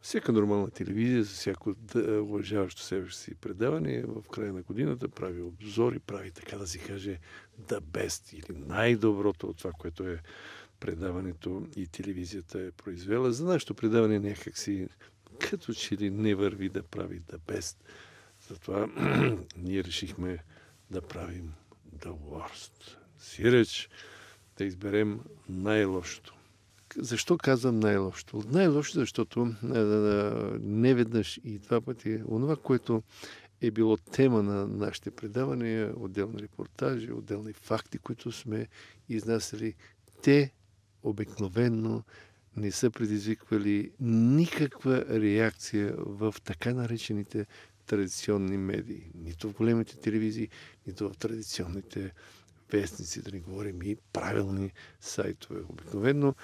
всяка нормална телевизия, за всяко уважаващо себе си предаване, в края на годината прави обзори, прави така да си каже the best или най-доброто от това, което е предаването и телевизията е произвела. За нашето предаване някак си като че ли не върви да прави the best. Затова ние решихме да правим the worst. Сиреч да изберем най-лошото. Защо казвам най-лошото? Най-лошото, защото не веднъж и два пъти онова, което е било тема на нашите предавания, отделни репортажи, отделни факти, които сме изнасяли, те обикновенно не са предизвиквали никаква реакция в така наречените традиционни медии. Нито в големите телевизии, нито в традиционните вестници, да не говорим и правилни сайтове. Обикновено,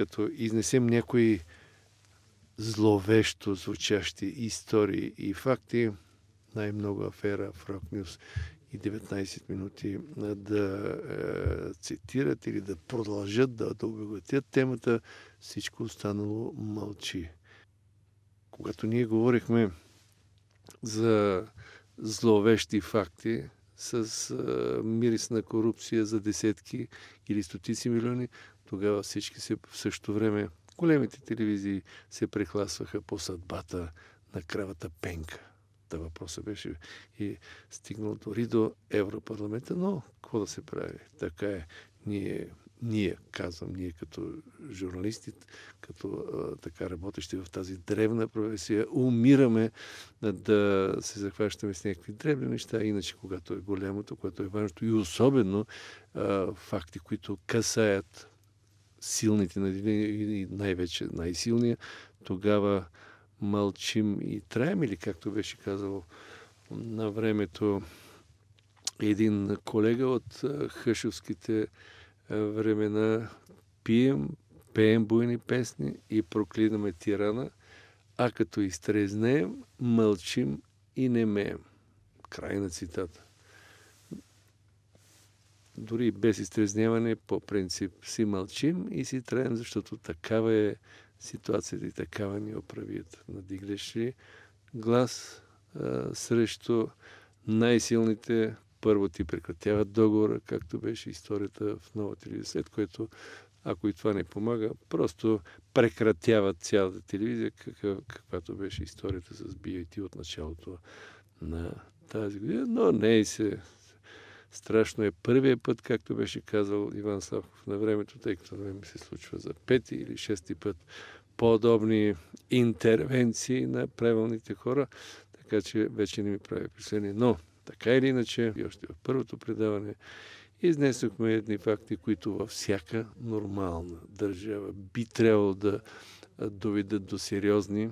като изнесем някои зловещо звучащи истории и факти, най-много афера в Rock News и 19 минути да е, цитират или да продължат да, да обогатят темата, всичко останало мълчи. Когато ние говорихме за зловещи факти с а, мирис на корупция за десетки или стотици милиони, тогава всички се в същото време големите телевизии се прехласваха по съдбата на кравата Пенка. Та въпросът беше и стигнал дори до Европарламента, но какво да се прави? Така е. Ние ние, казвам, ние като журналисти, като а, така работещи в тази древна професия, умираме да се захващаме с някакви древни неща, иначе когато е голямото, което е важното и особено а, факти, които касаят силните и най-вече най-силния, тогава мълчим и траем или както беше казал на времето един колега от хъшовските времена пием, пеем буйни песни и проклинаме тирана, а като изтрезнеем, мълчим и не меем. Край на цитата. Дори без изтрезняване, по принцип си мълчим и си траем, защото такава е ситуацията и такава ни оправият. Надигнеш ли глас а, срещу най-силните първо ти прекратяват договора, както беше историята в нова телевизия, след което, ако и това не помага, просто прекратяват цялата телевизия, какъв, каквато беше историята с BIT от началото на тази година. Но не и се. Страшно е първият път, както беше казал Иван Славков на времето, тъй като ми се случва за пети или шести път подобни интервенции на правилните хора, така че вече не ми прави впечатление. Но така или иначе, и още в първото предаване, изнесохме едни факти, които във всяка нормална държава би трябвало да доведат до сериозни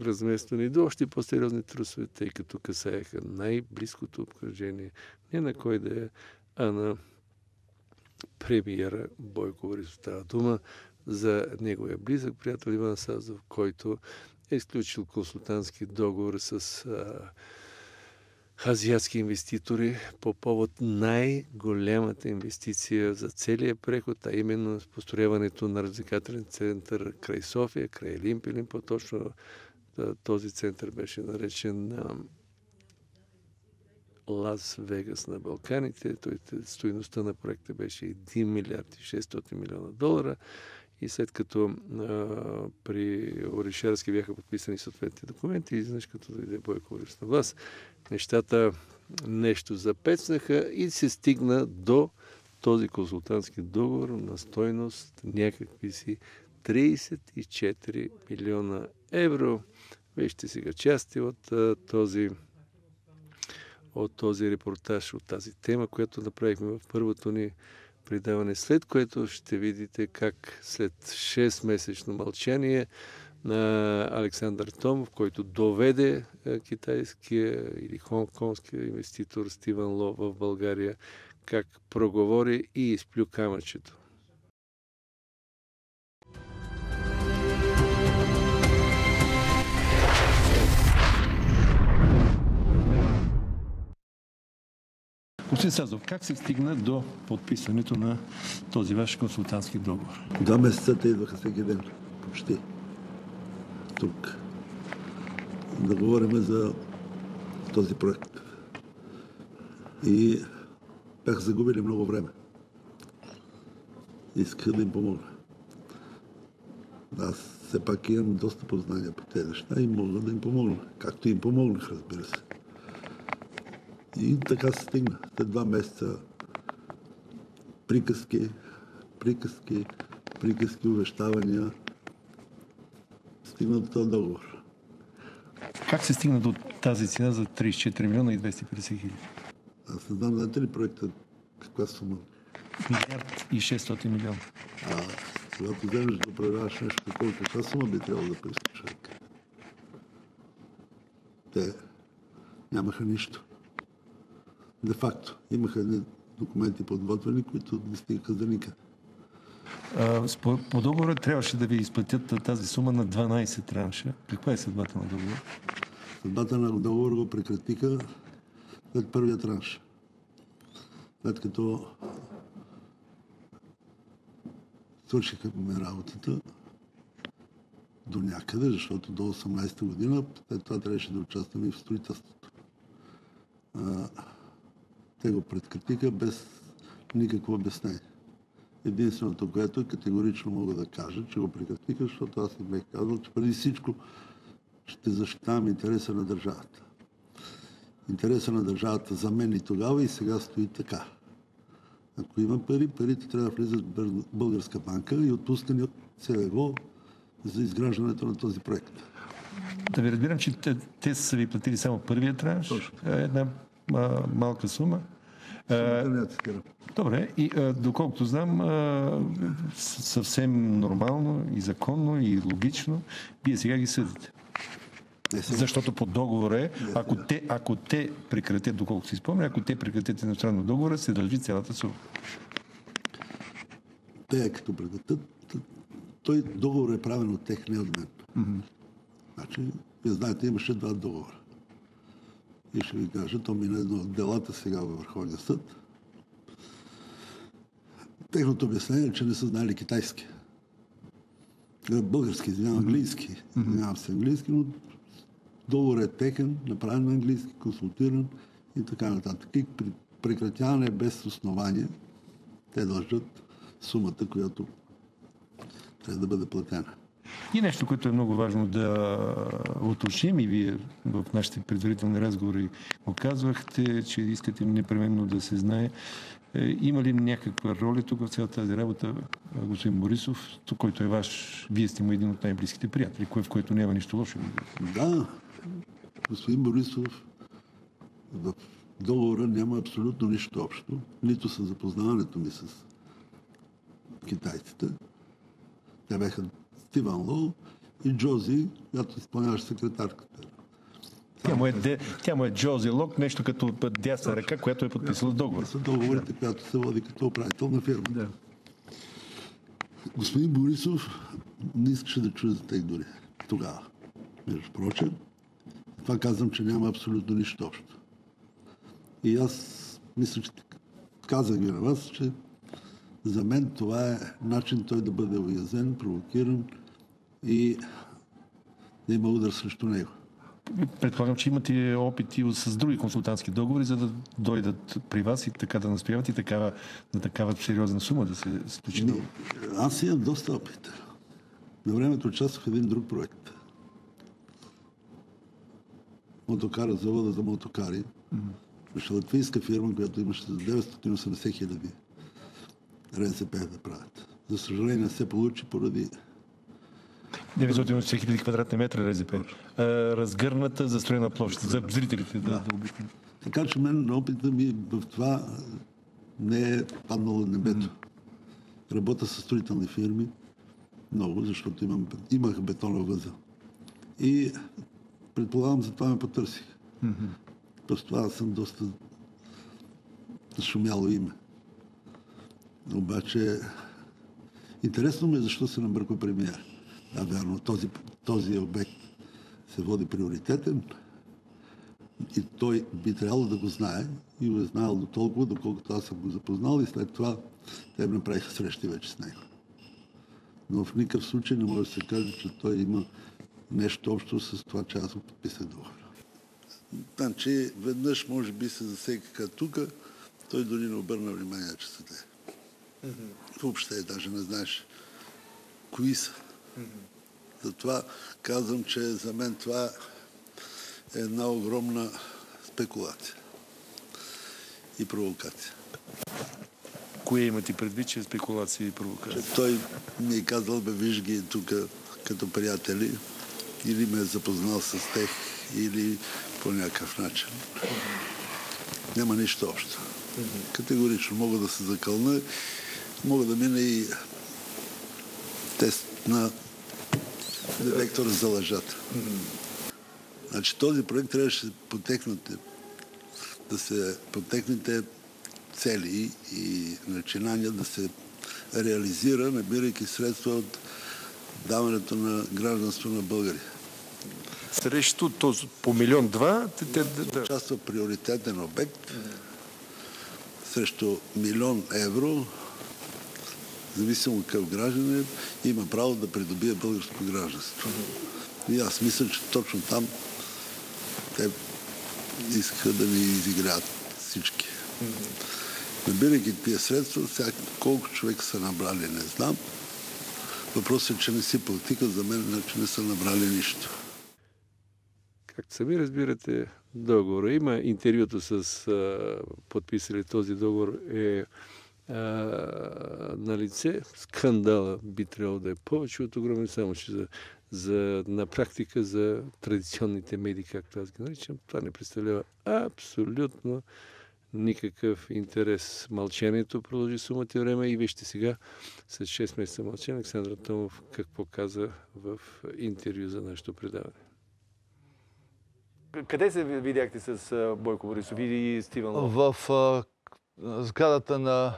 разместване до още по-сериозни трусове, тъй като касаеха най-близкото обкръжение не на кой да е, а на премиера Бойко Борисов. Става дума за неговия близък приятел Иван Сазов, който е изключил консултантски договор с а, азиатски инвеститори по повод най-голямата инвестиция за целия преход, а именно построяването на развлекателен център край София, край Лимпилин, по-точно този център беше наречен Лас Вегас на Балканите. Стоиността на проекта беше 1 милиард и 600 милиона долара. И след като а, при Оришерски бяха подписани съответните документи, изведнъж като дойде Бойко Борисов на власт, нещата нещо запецнаха и се стигна до този консултантски договор на стойност някакви си 34 милиона евро. Вижте сега части от а, този от този репортаж, от тази тема, която направихме в първото ни предаване, след което ще видите как след 6-месечно мълчание на Александър Томов, който доведе китайския или хонконгския инвеститор Стивен Ло в България, как проговори и изплю камъчето. Господин Сазов, как се стигна до подписването на този ваш консултантски договор? Два месеца те идваха всеки ден. Почти. Тук. да говорим за този проект. И бях загубили много време. Исках да им помогна. Аз все пак имам доста познания по тези неща и мога да им помогна. Както им помогнах, разбира се. И така се стигна. След два месеца приказки, приказки, приказки, увещавания. Стигна до този договор. Как се стигна до тази цена за 34 милиона и 250 хиляди? Аз не знам, знаете ли проекта каква сума? Милиард и 600 милиона. А, когато вземеш да управляваш нещо такова, каква сума би трябвало да поиска човек? Те нямаха нищо. Де факто, имаха едни документи подготвени, които не стигаха за никъде. По, договора трябваше да ви изплатят тази сума на 12 транша. Каква е съдбата на договора? Съдбата на договора го прекратиха след първия транш. След като свършиха ми работата до някъде, защото до 18-та година след това трябваше да участваме и в строителството. Те го прекратиха без никакво обяснение. Единственото, което категорично мога да кажа, че го прекратиха, защото аз им бех казал, че преди всичко ще защитавам интереса на държавата. Интереса на държавата за мен и тогава и сега стои така. Ако има пари, парите трябва да влизат в българска банка и отпускани от ЦВО за изграждането на този проект. Да ви разбирам, че те, те са ви платили само първия транш, е, една а, малка сума. А, добре, и а, доколкото знам, а, съвсем нормално и законно и логично, вие сега ги съдите. Защото по договор е, ако те, ако те прекратят, доколкото си спомня, ако те прекратят едностранно договора, се дължи цялата сума. Те като прекратят, той договор е правен от тех, не от мен. Mm-hmm. Значи, вие знаете, имаше два договора. И ще ви кажа, то мина едно от делата сега във Върховния съд. Техното обяснение е, че не са знали китайски. Български, извинявам, английски. Извинявам се английски, но Договор е текен, направен на английски, консултиран и така нататък. И при прекратяване без основание те дължат сумата, която трябва да бъде платена. И нещо, което е много важно да уточним и вие в нашите предварителни разговори го казвахте, че искате непременно да се знае. Е, има ли някаква роля тук в цялата тази работа, господин Борисов, който е ваш, вие сте му един от най-близките приятели, в което няма нищо лошо? Да, господин Борисов в договора няма абсолютно нищо общо, нито с запознаването ми с китайците. Те бяха Стиван Лоу и Джози, която изпълняваше секретарката. Тя му, е, де, тя му е Джози Лок, нещо като дясна ръка, която е подписала договор. Са договорите, да. която се води като управител на фирма. Да. Господин Борисов не искаше да чуе за тях дори тогава. Между прочим, това казвам, че няма абсолютно нищо общо. И аз мисля, че казах ви на вас, че за мен това е начин той да бъде уязен, провокиран и да има удар срещу него. Предполагам, че имате опити с други консултантски договори, за да дойдат при вас и така да настояват и такава, на такава сериозна сума да се случи. Аз имам доста опит. На времето участвах в един друг проект мотокара, завода за мотокари. Mm-hmm. латвийска фирма, която имаше за 980 хиляди РСП да правят. За съжаление не се получи поради 980 хиляди квадратни метра РЗП. Разгърната застроена площ за зрителите да, да. да. Така че мен опита ми в това не е паднало небето. Работя с строителни фирми много, защото имам, имах бетонов възел. И Предполагам, за това ме потърсих. Mm-hmm. През това съм доста шумяло име. Обаче, интересно ми е защо се набърква премиер. Да, вярно, този, този обект се води приоритетен и той би трябвало да го знае и го е знаел до толкова, доколкото аз съм го запознал и след това те направиха срещи вече с него. Но в никакъв случай не може да се каже, че той има нещо общо с това, че аз го подписах договор. Значи, веднъж може би се засека тук, той дори не обърна внимание, че са те. Mm-hmm. Въобще даже не знаеш кои са. Затова казвам, че за мен това е една огромна спекулация и провокация. Кое имате предвид, че е спекулация и провокация? Че той ми е казал, бе, виж ги тук като приятели, или ме е запознал с тех, или по някакъв начин. Няма нищо общо. Категорично мога да се закълна, мога да мина и тест на детектора за лъжата. Значи този проект трябваше да потекнете, да се потекнете цели и начинания да се реализира, набирайки средства от даването на гражданство на България. Срещу този по милион два? Те, те, да. Участва приоритетен обект срещу милион евро, зависимо какъв гражданин има право да придобие българско гражданство. И аз мисля, че точно там те искаха да ни изиграят всички. Набирайки тия средства, сега колко човека са набрали, не знам. Въпросът е, че не си платиха за мен, иначе не са набрали нищо. Както сами разбирате, договора има. Интервюто с а, подписали този договор е на лице. Скандала би трябвало да е повече от огромен, само че за, за, на практика за традиционните медии, както аз ги наричам, това не представлява абсолютно никакъв интерес. Мълчанието продължи сумата време и вижте сега, след 6 месеца мълчание, Александър Томов какво каза в интервю за нашето предаване. Къде се видяхте с Бойко Борисов и Стивен Лов? В а, сградата, на,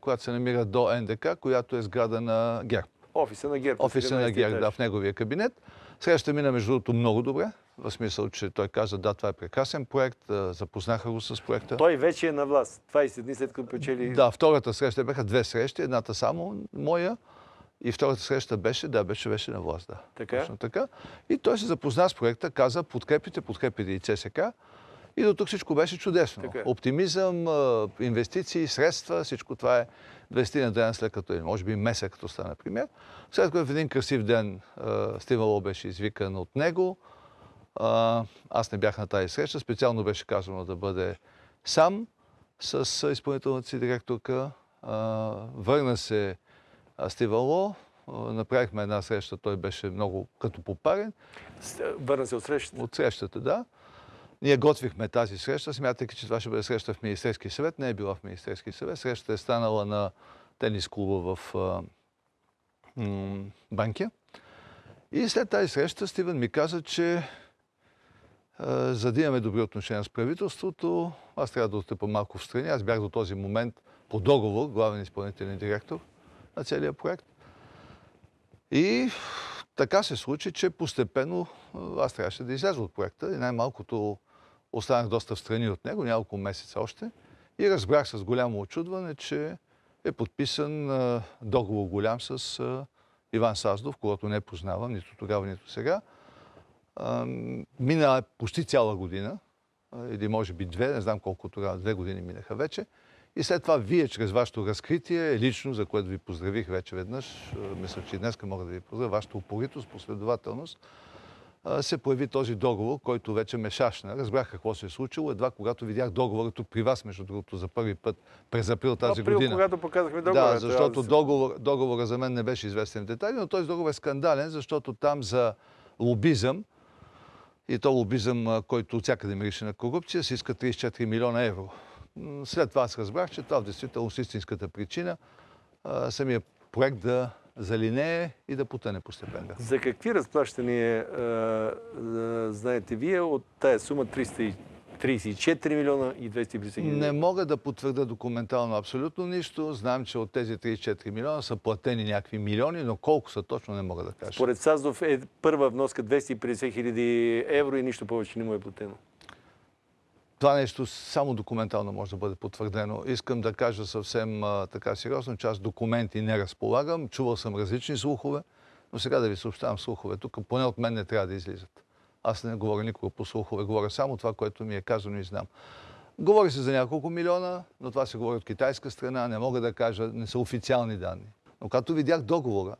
която се намира до НДК, която е сграда на ГЕРБ. Офиса на ГЕРБ. Офиса на ГЕРБ, да, в неговия кабинет. Среща мина между другото много добре в смисъл, че той каза, да, това е прекрасен проект, запознаха го с проекта. Той вече е на власт, 20 дни след като печели... Да, втората среща бяха две срещи, едната само моя и втората среща беше, да, беше, беше на власт, да. Така? Точно така. И той се запозна с проекта, каза, подкрепите, подкрепите и ЦСК. И до тук всичко беше чудесно. Така. Е. Оптимизъм, инвестиции, средства, всичко това е 20 на ден след като е, може би месец като стана премьер. След като в един красив ден Стивало беше извикан от него, аз не бях на тази среща. Специално беше казано да бъде сам с изпълнителната си директорка. Върна се Стивало. Направихме една среща. Той беше много като попарен. Върна се от срещата? От срещата, да. Ние готвихме тази среща, смятайки, че това ще бъде среща в Министерски съвет. Не е била в Министерски съвет. Срещата е станала на тенис клуба в Банкия. И след тази среща Стивен ми каза, че за да имаме добри отношения с правителството, аз трябва да отстъпа малко в страни. Аз бях до този момент по договор главен изпълнителен директор на целия проект. И така се случи, че постепенно аз трябваше да изляза от проекта и най-малкото останах доста в страни от него, няколко месеца още. И разбрах с голямо очудване, че е подписан договор голям с Иван Саздов, когато не познавам нито тогава, нито сега мина почти цяла година, или може би две, не знам колко тогава, две години минаха вече. И след това вие, чрез вашето разкритие, лично, за което ви поздравих вече веднъж, мисля, че и днес мога да ви поздравя, вашата упоритост, последователност, се появи този договор, който вече ме шашна. Разбрах какво се е случило, едва когато видях договора тук при вас, между другото, за първи път през април тази април, година. когато показахме договора. Да, защото договор, договора за мен не беше известен в детайли, но този договор е скандален, защото там за лобизъм, и то лобизъм, който от всякъде мирише на корупция, се иска 34 милиона евро. След това аз разбрах, че това в действителност истинската причина самия проект да залинее и да потъне постепенно. За какви разплащания знаете вие от тая сума 300 34 милиона и 250 хиляди. Не мога да потвърда документално абсолютно нищо. Знам, че от тези 34 милиона са платени някакви милиони, но колко са точно не мога да кажа. Според Саздов е първа вноска 250 хиляди евро и нищо повече не му е платено. Това нещо само документално може да бъде потвърдено. Искам да кажа съвсем а, така сериозно, че аз документи не разполагам. Чувал съм различни слухове Но сега да ви съобщавам слухове. Тук поне от мен не трябва да излизат. Аз не говоря никога по слухове, говоря само това, което ми е казано и знам. Говори се за няколко милиона, но това се говори от китайска страна, не мога да кажа, не са официални данни. Но като видях договора,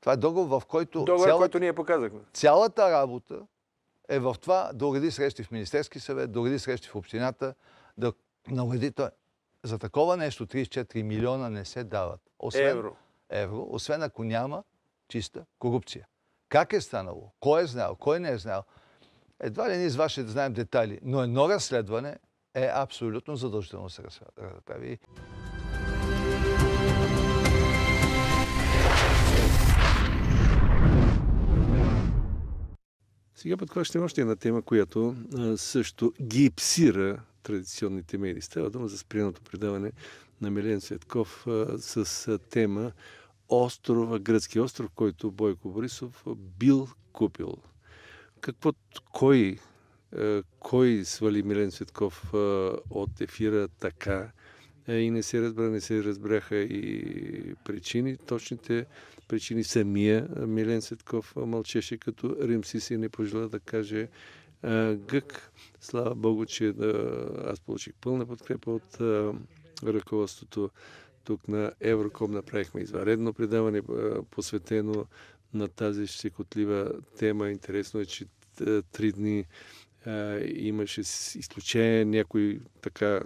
това е договор, в който Договор, цялата, който ние показахме. цялата работа е в това да уреди срещи в Министерски съвет, да уреди срещи в общината, да нареди той. За такова нещо 34 милиона не се дават. Освен, Евро. евро, освен ако няма чиста корупция. Как е станало? Кой е знаел? Кой не е знаел? Едва ли ние с ваше да знаем детайли, но едно разследване е абсолютно задължително да се разправи. Сега подхващаме още една тема, която а, също гипсира традиционните медии. Става дума за спряното предаване на Милен Цветков а, с а, тема острова, гръцки остров, който Бойко Борисов бил купил. Какво, кой, кой свали Милен Цветков а, от ефира така и не се разбра, не се разбраха и причини, точните причини самия Милен Светков мълчеше, като Римси си не пожела да каже гък. Слава Богу, че аз получих пълна подкрепа от ръководството тук на Евроком. Направихме изваредно предаване, посветено на тази щекотлива тема. Интересно е, че три дни имаше изключение някои така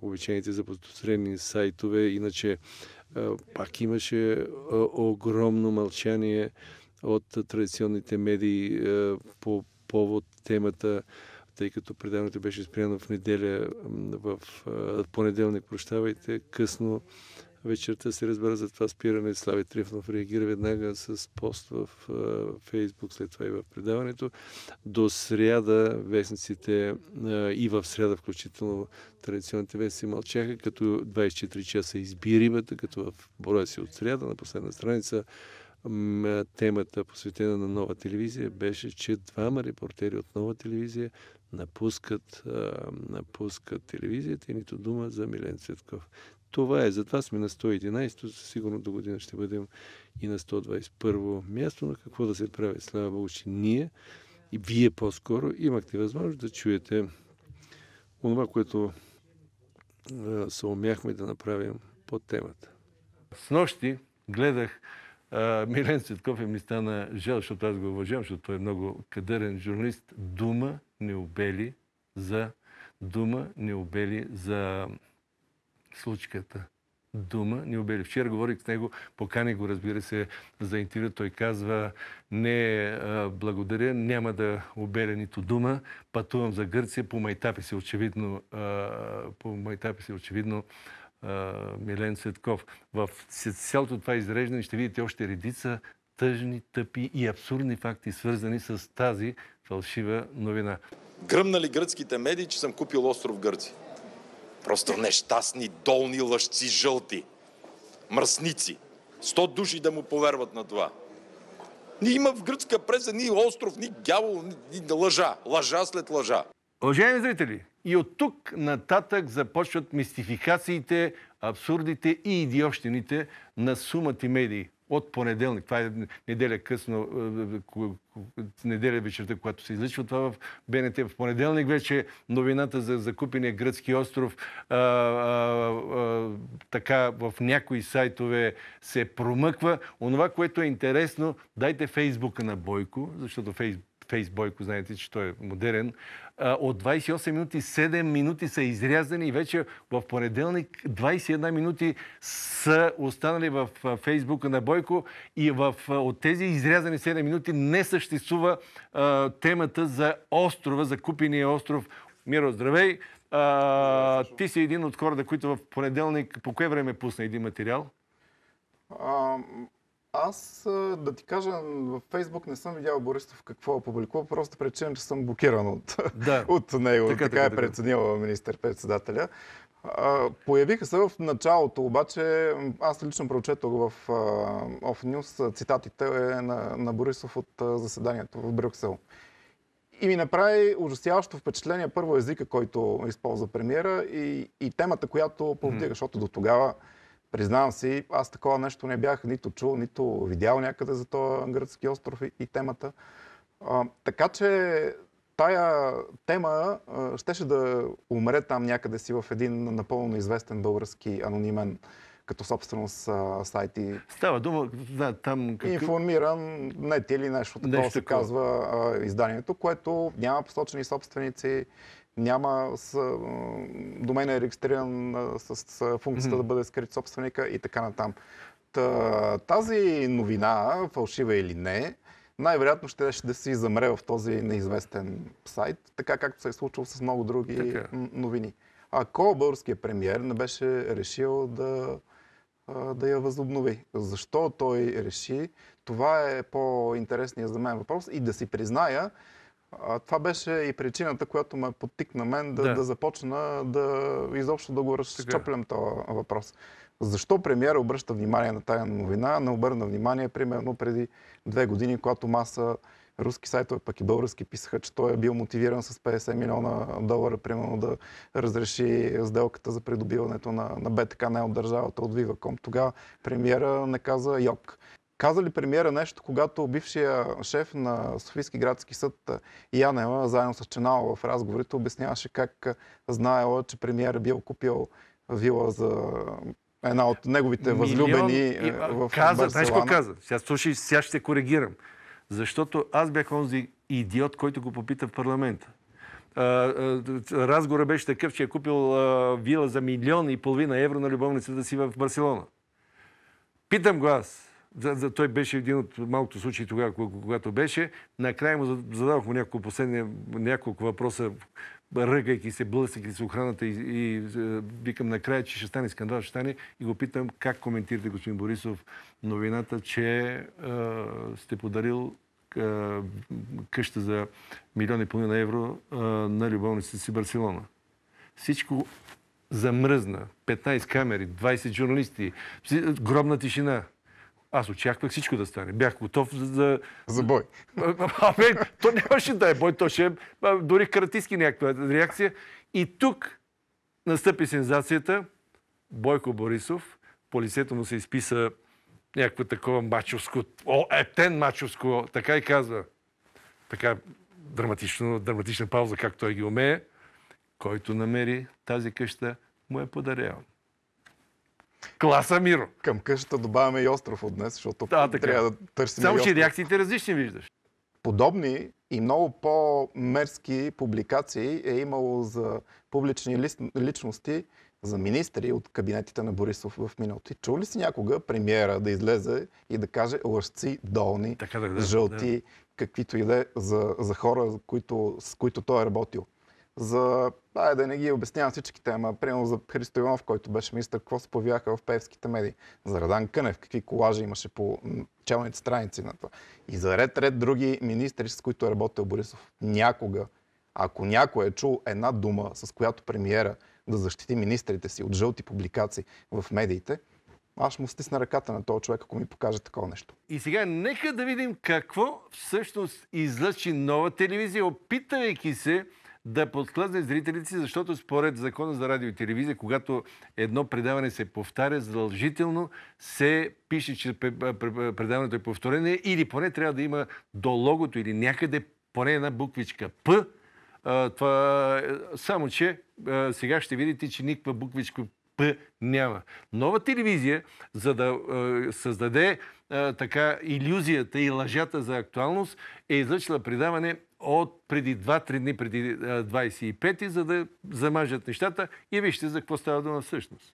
обичайните за подозрени сайтове, иначе пак имаше огромно мълчание от традиционните медии по повод темата, тъй като предаването беше спряно в неделя, в понеделник, прощавайте, късно вечерта се разбра за това спиране. Слави Трифнов реагира веднага с пост в Фейсбук, след това и в предаването. До сряда вестниците и в сряда включително традиционните вестници мълчаха, като 24 часа изби рибата, като в броя си от сряда на последна страница темата, посветена на нова телевизия, беше, че двама репортери от нова телевизия напускат, напускат телевизията и нито дума за Милен Цветков. Това е. Затова сме на 111, сигурно до година ще бъдем и на 121 място. Но какво да се прави? Слава Богу, че ние и вие по-скоро имахте възможност да чуете онова, което се умяхме да направим под темата. С нощи гледах а, Милен Цветков и ми стана жал, защото аз го уважавам, защото той е много кадърен журналист. Дума не обели за дума не обели за случката. Дума ни обели. Вчера говорих с него, покани го, разбира се, за интервю. Той казва, не, благодаря, няма да обеля нито дума. Пътувам за Гърция, по майтапи си очевидно, по майтапи си очевидно Милен Цветков. В цялото това изреждане ще видите още редица тъжни, тъпи и абсурдни факти, свързани с тази фалшива новина. Гръмнали гръцките медии, че съм купил остров Гърция. Просто нещастни, долни лъжци, жълти, мръсници. Сто души да му повярват на това. Ни има в гръцка преса ни остров, ни дявол, ни лъжа. Лъжа след лъжа. Уважаеми зрители, и от тук нататък започват мистификациите, абсурдите и идиощините на сумати медии от понеделник. Това е неделя късно, неделя вечерта, когато се изличва това в БНТ. В понеделник вече новината за закупения гръцки остров а, а, а, така в някои сайтове се промъква. Онова, което е интересно, дайте фейсбука на Бойко, защото фейсбук Фейс Бойко, знаете, че той е модерен. От 28 минути 7 минути са изрязани и вече в понеделник 21 минути са останали в Фейсбука на Бойко и в, от тези изрязани 7 минути не съществува а, темата за острова, за купения остров. Миро, здравей! А, ти си един от хората, които в понеделник, по кое време пусна един материал? А, аз, да ти кажа, в Фейсбук не съм видял Борисов какво е публикува, просто причина, че съм блокиран от, да. от него. Така, така, така е преценил министър-председателя. Появиха се в началото, обаче аз лично прочетох в Off News цитатите на, на Борисов от заседанието в Брюксел. И ми направи ужасяващо впечатление първо езика, който използва премиера и, и темата, която повдига, mm. защото до тогава Признавам си, аз такова нещо не бях нито чул, нито видял някъде за този гръцки остров и, и темата. А, така че тая тема а, щеше да умре там някъде си в един напълно известен български анонимен като собственост а, сайти. Става дума, да, там... Как... Информиран нет или нещо такова нещо се казва а, изданието, което няма посочени собственици, няма с, домен е регистриран с, с функцията mm-hmm. да бъде скрит собственика и така натам. Та, тази новина, фалшива или не, най-вероятно ще, ще да си замре в този неизвестен сайт, така както се е случило с много други така. новини. Ако българският премьер не беше решил да, да я възобнови. Защо той реши? Това е по-интересният за мен въпрос. И да си призная, това беше и причината, която ме подтикна мен да, да. да започна да изобщо да го разчоплям този въпрос. Защо премиера обръща внимание на тая новина? Не обърна внимание, примерно преди две години, когато маса руски сайтове, пък и български писаха, че той е бил мотивиран с 50 милиона долара, примерно да разреши сделката за придобиването на, на БТК не от държавата, от Viva.com. Тогава премиера не каза йок. Каза ли премиера нещо, когато бившия шеф на Софийски градски съд Янева, заедно с Ченала в разговорите, обясняваше как знаела, че премиера бил купил вила за една от неговите Милион... възлюбени и, в каза, Знаеш какво каза? Сега, слушай, сега ще коригирам. Защото аз бях онзи идиот, който го попита в парламента. Разговора беше такъв, че е купил вила за милион и половина евро на любовницата си в Барселона. Питам го аз. За, за, той беше един от малкото случаи тогава, когато беше. Накрая му зададох му няколко последни, няколко въпроса, ръгайки се, блъсайки с охраната и, и викам накрая, че ще стане скандал, ще стане и го питам как коментирате, господин Борисов, новината, че а, сте подарил а, къща за милион и половина евро а, на любовницата си Барселона. Всичко замръзна. 15 камери, 20 журналисти, гробна тишина. Аз очаквах всичко да стане. Бях готов за... За бой. Абе, то нямаше да е бой, то ще е дори каратистки някаква реакция. И тук настъпи сензацията. Бойко Борисов, по лицето му се изписа някакво такова мачовско, о, ептен мачовско, така и казва. Така драматично, драматична пауза, както той ги умее. Който намери тази къща, му е подаряван. Класа Миро. Към къщата добавяме и остров от днес, защото да, трябва да търсим Само, че реакциите различни виждаш. Подобни и много по-мерски публикации е имало за публични личности, за министри от кабинетите на Борисов в миналото. Чул ли си някога премиера да излезе и да каже лъжци, долни, така да, да, жълти, да. каквито и да е за, за хора, които, с които той е работил? За... Ай, да не ги обяснявам всичките, ама примерно за Христо Иванов, който беше министър, какво се появяха в певските медии. За Радан Кънев, какви колажи имаше по челните страници на това. И за ред, ред други министри, с които е работил Борисов. Някога, ако някой е чул една дума, с която премиера да защити министрите си от жълти публикации в медиите, аз му стисна ръката на този човек, ако ми покаже такова нещо. И сега нека да видим какво всъщност излъчи нова телевизия, опитвайки се да подхлъзне зрителите си, защото според закона за радио и телевизия, когато едно предаване се повтаря, задължително се пише, че предаването е повторение или поне трябва да има до логото или някъде поне една буквичка П. Това, е, само, че сега ще видите, че никаква буквичка П няма. Нова телевизия, за да създаде така иллюзията и лъжата за актуалност, е излъчила предаване от преди 2-3 дни, преди 25, за да замажат нещата и вижте за какво става дума всъщност.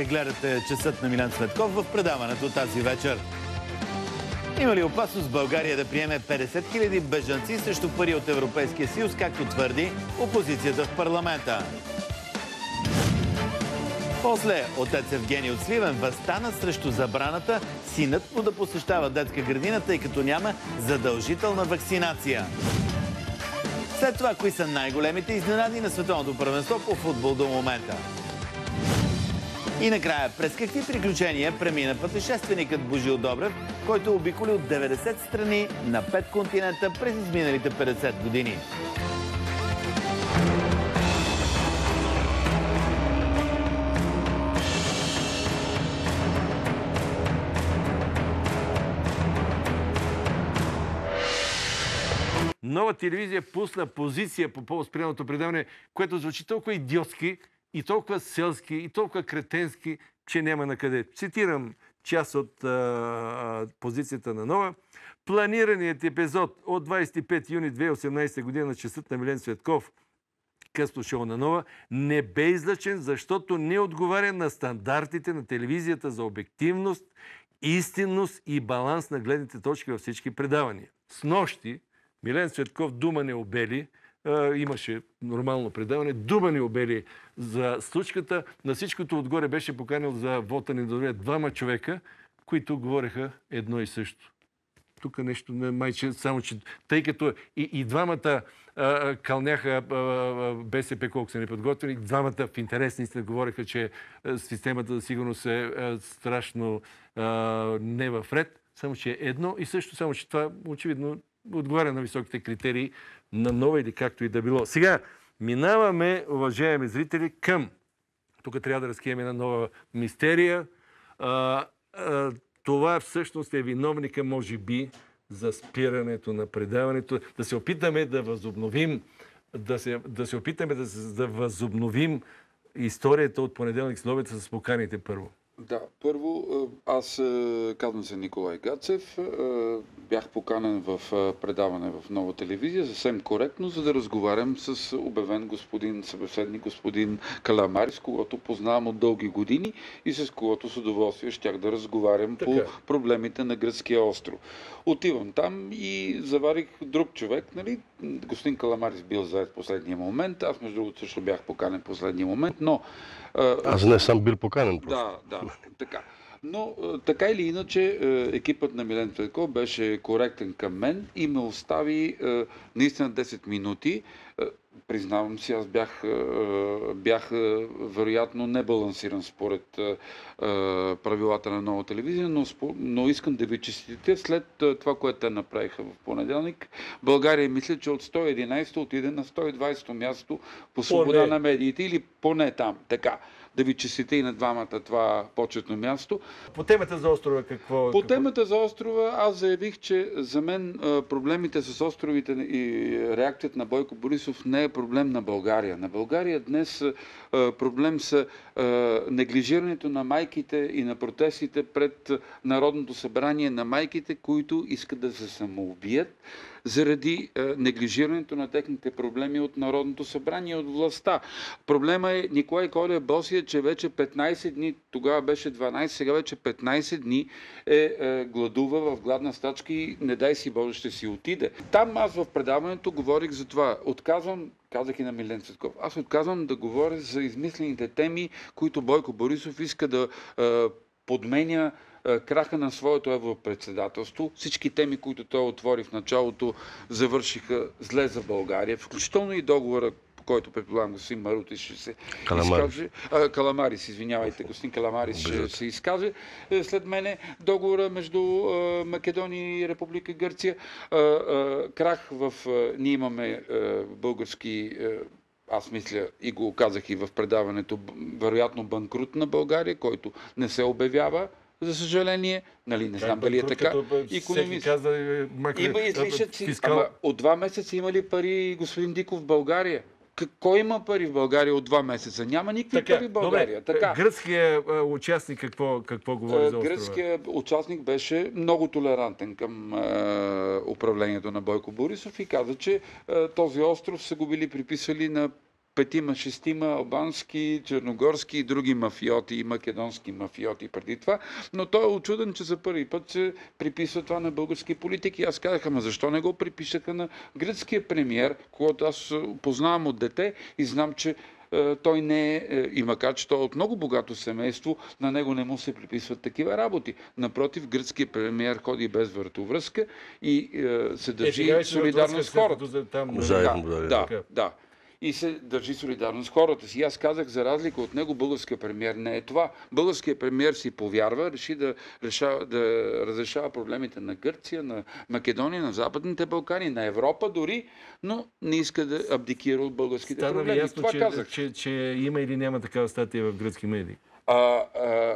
Здравейте, гледате часът на Милян Цветков в предаването тази вечер. Има ли опасност България да приеме 50 000 бежанци срещу пари от Европейския съюз, както твърди опозицията в парламента? После отец Евгений от Сливен възстана срещу забраната синът му да посещава детска градина, тъй като няма задължителна вакцинация. След това, кои са най-големите изненади на световното първенство по футбол до момента? И накрая, през какви приключения премина пътешественикът Божил Добрев, който обиколи от 90 страни на 5 континента през изминалите 50 години? Нова телевизия пусна позиция по повод спряното предаване, което звучи толкова идиотски, и толкова селски, и толкова кретенски, че няма на къде. Цитирам част от а, позицията на Нова. Планираният епизод от 25 юни 2018 година на часът на Милен Светков късно шоу на Нова, не бе излъчен, защото не отговаря на стандартите на телевизията за обективност, истинност и баланс на гледните точки във всички предавания. С нощи Милен Светков дума не обели, имаше нормално предаване. Дума ни обели за случката. На всичкото отгоре беше поканил за вота недоверие двама човека, които говореха едно и също. Тук нещо не майче, само че тъй като и, и двамата а, кълняха а, БСП, колко са неподготвени, двамата в интересни говореха, че а, системата за сигурност е а, страшно а, не в ред. Само, че едно и също, само, че това очевидно отговаря на високите критерии на нова или както и да било. Сега, минаваме, уважаеми зрители, към... Тук трябва да разкрием една нова мистерия. А, а, това всъщност е виновника, може би, за спирането на предаването. Да се опитаме да възобновим да се, да се опитаме да, да възобновим историята от понеделник с с поканите първо. Да, първо аз казвам се Николай Гацев. Бях поканен в предаване в нова телевизия, съвсем коректно, за да разговарям с обявен господин събеседник, господин Каламарис, когото познавам от дълги години и с когото с удоволствие щях да разговарям така. по проблемите на гръцкия остров. Отивам там и заварих друг човек, нали? Господин Каламарис бил заед последния момент, аз между другото също бях поканен в последния момент, но аз не съм бил поканен. Просто. Да, да, така. Но така или иначе екипът на Милен Цветков беше коректен към мен и ме остави наистина 10 минути. Признавам си, аз бях, бях вероятно небалансиран според правилата на нова телевизия, но, но искам да ви честите след това, което те направиха в понеделник. България мисля, че от 111 отиде на 120 място по свобода поне. на медиите или поне там. Така да ви честите и на двамата това почетно място. По темата за острова какво? По темата за острова аз заявих, че за мен проблемите с островите и реакцията на Бойко Борисов не е проблем на България. На България днес проблем са неглижирането на майките и на протестите пред Народното събрание на майките, които искат да се самоубият заради е, неглижирането на техните проблеми от Народното събрание, от властта. Проблема е Николай Колев Босия, че вече 15 дни, тогава беше 12, сега вече 15 дни е, е гладува в гладна стачка и не дай си Боже ще си отиде. Там аз в предаването говорих за това. Отказвам казах и на Милен Цветков. Аз отказвам да говоря за измислените теми, които Бойко Борисов иска да е, подменя краха на своето европредседателство. Всички теми, които той отвори в началото, завършиха зле за България, включително и договора по който предполагам господин Марути ще се Каламарис. изкаже. А, Каламарис, извинявайте, господин Каламарис ще се изкаже. Е, след мене договора между а, Македония и Република Гърция. А, а, крах в... А, ние имаме а, български а, аз мисля и го казах и в предаването, вероятно банкрут на България, който не се обявява за съжаление. Нали, не знам дали е така. Икономист... Каза, е, макар... Има излишъци. Фискал... Ама от два месеца има ли пари господин Диков в България? Кой има пари в България от два месеса? Няма никакви така, пари в България. Добре, така. Гръцкият участник какво, какво говори за острова? Гръцкият участник беше много толерантен към е, управлението на Бойко Борисов и каза, че е, този остров са го били приписали на петима, шестима албански, черногорски и други мафиоти и македонски мафиоти преди това. Но той е очуден, че за първи път се приписва това на български политики. Аз казах, ама защо не го припишаха на гръцкия премьер, когато аз познавам от дете и знам, че той не е, и макар че той е от много богато семейство, на него не му се приписват такива работи. Напротив, гръцкият премиер ходи без въртовръзка и се държи е, солидарно с хората. Да, да, да и се държи солидарно с хората си. Аз казах, за разлика от него, българския премьер не е това. Българският премьер си повярва, реши да, решава, да разрешава проблемите на Гърция, на Македония, на Западните Балкани, на Европа дори, но не иска да абдикира от българските Стана проблеми. Ясно, това че, казах. Че, че има или няма такава статия в гръцки медии? А, а,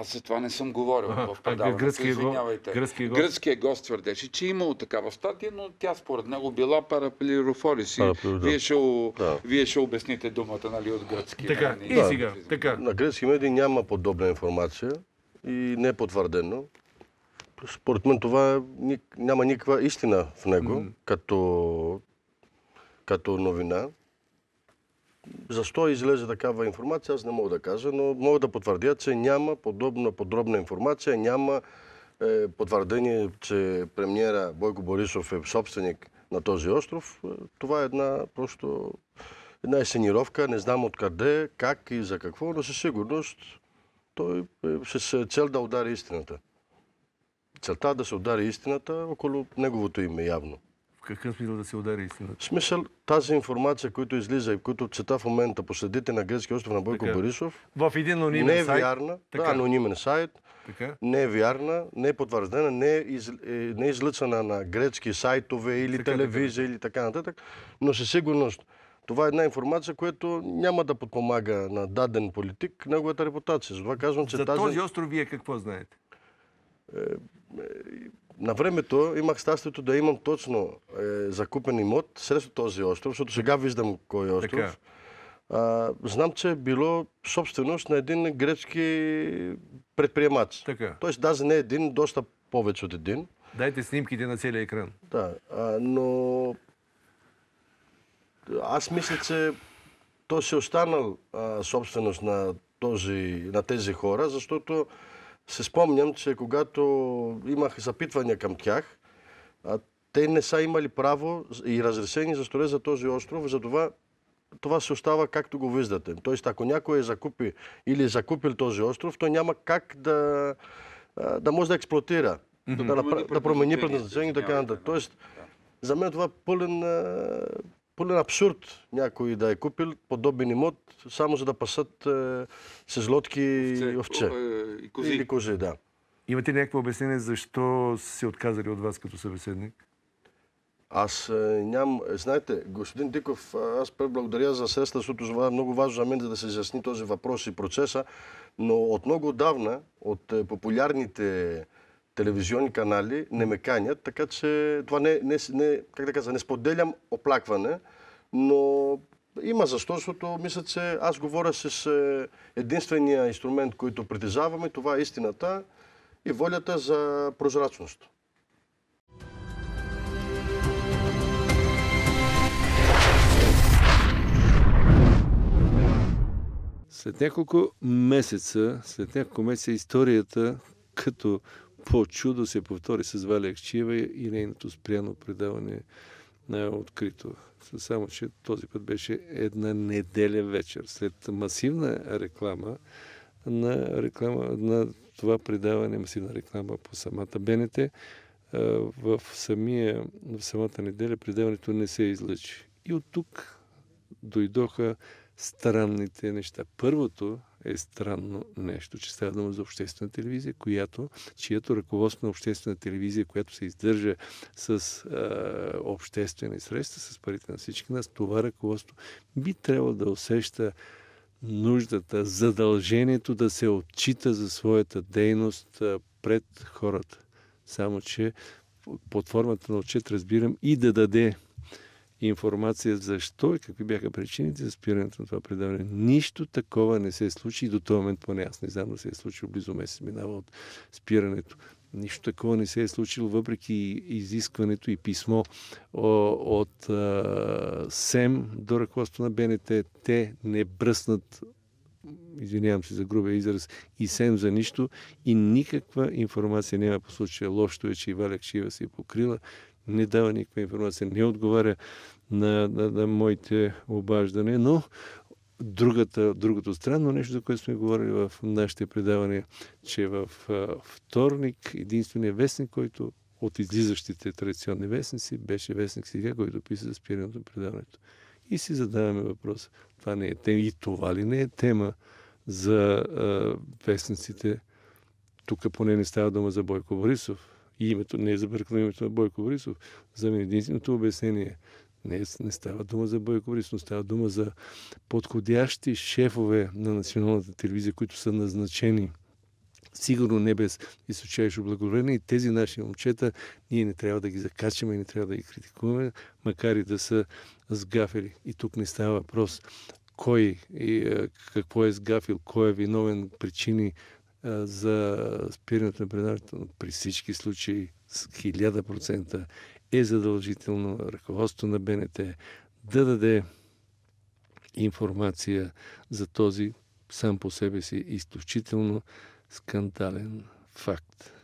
аз за това не съм говорил а, в предаването. Гръцкия, Извинявайте. Гръцкия гост. Гръцкия гост твърдеше, че имало такава статия, но тя според него била параплирофолиси. Параплиро, да. Вие, ще, Да. вие ще обясните думата нали, от гръцки. Така, Не, и не, сега, не, така. На гръцки медии няма подобна информация и не е потвърдено. Според мен това е няма никаква истина в него, като, като новина. Защо излезе такава информация, аз не мога да кажа, но мога да потвърдя, че няма подобна подробна информация, няма е, потвърдение, че премиера Бойко Борисов е собственик на този остров. Е, Това е една просто една есенировка, не знам откъде, как и за какво, но със сигурност той е с цел да удари истината. Целта е да се удари истината около неговото име явно. Какъв смисъл да се удари истината? Смисъл тази информация, която излиза и която чета в момента по следите на гръцкия остров на Бойко Така. Борисов, В един анонимен не е сайт. вярна. Така. Да, анонимен сайт. Така. Не е вярна, не е потвърдена, не е, из, е, не е излъчена на гречки сайтове или Така, телевизия или така нататък, но със сигурност това е една информация, която няма да подпомага на даден политик неговата репутация. Затова казвам, че За тази... този остров вие какво знаете? На времето имах щастието да имам точно е, закупен имот срещу този остров, защото сега виждам кой е остров. Така. А, знам, че е било собственост на един гречки предприемач. Така. Тоест, даже не един, доста повече от един. Дайте снимките на целия екран. Да, а, но аз мисля, че той се останал а, собственост на, този, на тези хора, защото се спомням, че когато имах запитвания към тях, те не са имали право и разрешение за строеж за този остров, затова това се остава както го виждате. Тоест, ако някой е закупи или е закупил този остров, той няма как да, да може да експлуатира, да, да, напра- да промени предназначение и така нататък. Тоест, за мен това е пълен, пълен абсурд някой да е купил подобен имот, само за да пасат а, с лодки и овче. Е, И кози. Или кози, да. Имате ли някакво обяснение защо са се отказали от вас като събеседник? Аз е, нямам... е, Знаете, господин Диков, а, аз благодаря за средства, защото това е много важно за мен, за да се изясни този въпрос и процеса, но от много отдавна, от е, популярните телевизионни канали не ме канят, така че това не, не, не, как да кажа, не споделям оплакване, но има защо, защото мисля, че аз говоря с е, единствения инструмент, който притежаваме, това е истината и волята за прозрачност. След няколко месеца, след няколко месеца историята като по чудо се повтори с Валя Акчиева и нейното спряно предаване на открито. Само, че този път беше една неделя вечер. След масивна реклама на, реклама, на това предаване, масивна реклама по самата БНТ, в, самия, в самата неделя предаването не се излъчи. И от тук дойдоха странните неща. Първото е странно нещо, че става дума за обществена телевизия, която, чието ръководство на обществена телевизия, която се издържа с а, обществени средства, с парите на всички нас, това ръководство би трябвало да усеща нуждата, задължението да се отчита за своята дейност пред хората. Само, че под формата на отчет разбирам и да даде информация защо и какви бяха причините за спирането на това предаване. Нищо такова не се случи и до този момент поне аз не знам да се е случило близо месец минава от спирането. Нищо такова не се е случило, въпреки изискването и писмо от СЕМ до ръководство на БНТ. Те не бръснат извинявам се за грубия израз, и СЕМ за нищо и никаква информация няма по случая. Лошото е, че и Валя Шива се е покрила не дава никаква информация, не отговаря на, на, на моите обаждания, но другата, другото странно нещо, за което сме говорили в нашите предавания, че в вторник единствения вестник, който от излизащите традиционни вестници, беше вестник сега, който писа за спирането на предаването. И си задаваме въпрос. Това не е тема. И това ли не е тема за а, вестниците? Тук поне не става дума за Бойко Борисов. И името не е забъркано името на Бойко Борисов. За мен единственото обяснение не, не става дума за Бойко Борисов, става дума за подходящи шефове на националната телевизия, които са назначени сигурно не без височайшо благоволение. И тези наши момчета, ние не трябва да ги закачаме и не трябва да ги критикуваме, макар и да са сгафели. И тук не става въпрос кой и какво е сгафил, кой е виновен, причини за спирането на предаването. При всички случаи с хиляда процента е задължително ръководство на БНТ да даде информация за този сам по себе си изключително скандален факт.